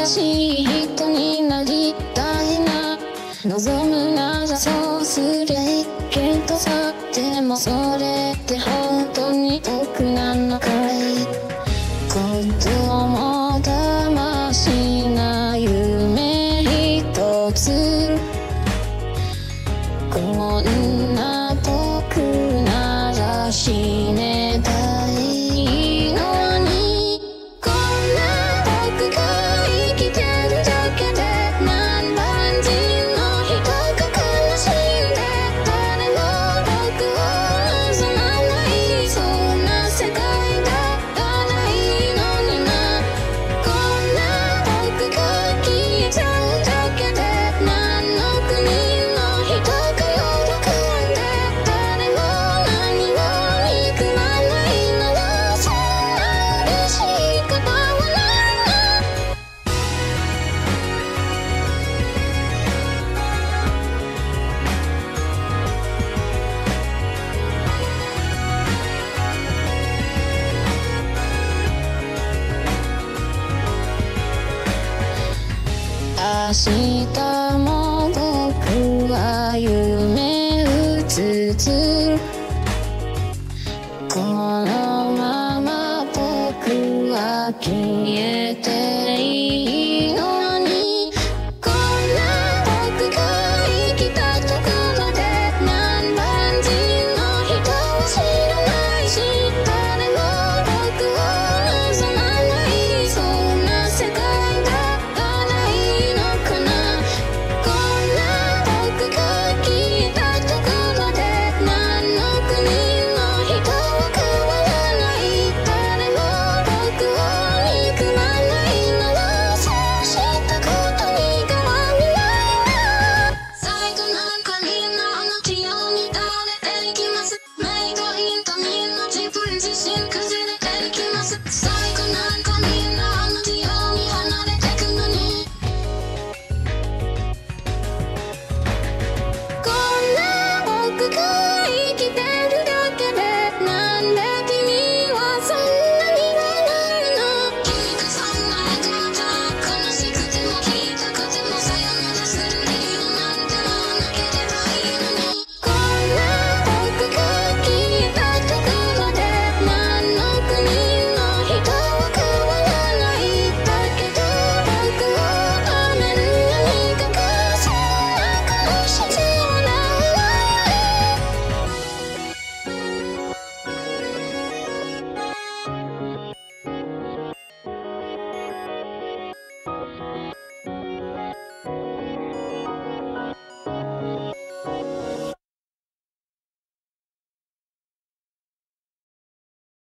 らしい人になりたいな。望むならそうすりゃいいけどさ。でもそれって本当に得なのかい？子供もだしな夢一つ。こん明日も僕は夢うつつこのまま僕は消えて